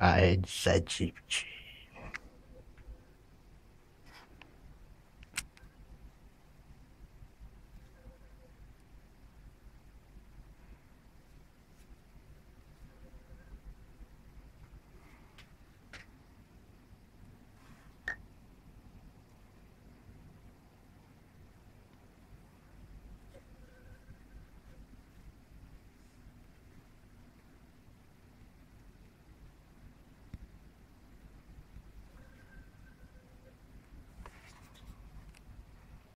I said GPT.